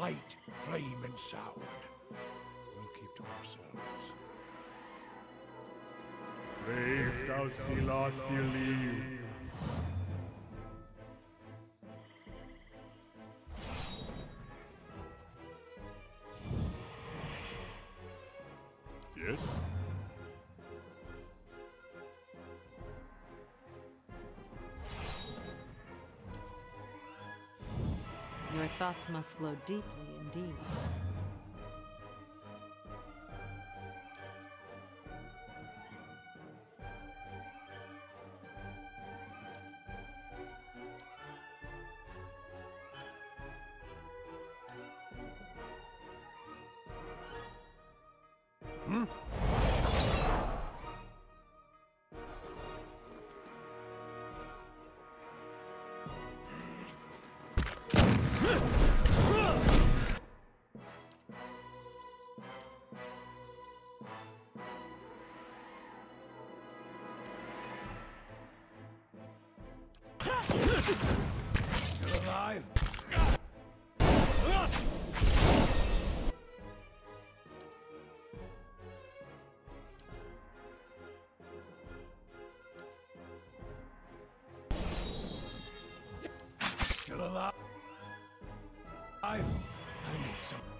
light, flame, and sound. We'll keep to ourselves. Leeft al filatilium. Yes? Thoughts must flow deeply indeed. Still alive? I need some.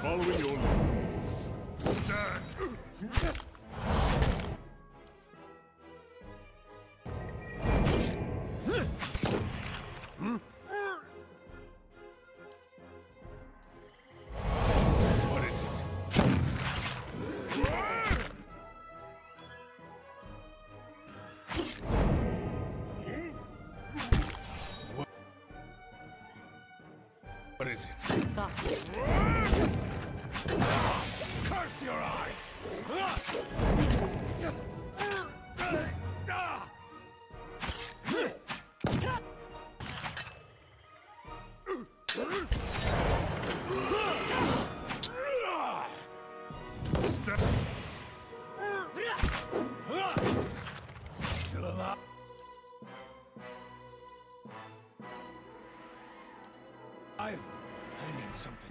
Following your lead. Stand. What is it? Curse your eyes! I need something.